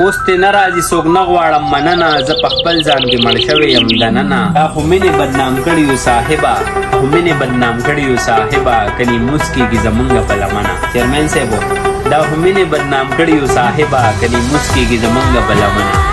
اوس تې نه راځي څوک نه غواړم مننه زه په خپل ځان کې مړ شوی یم دننه دا خو مینې بدنام کړي یو صاحبه خو مینې بدنام کړي یو صاحبه کني موس کېږي زمونږ په لمنه چیرمن صاحب دا خو مینې بدنام کړي یو صاحبه کني موس کېږي زمونږ په لمنه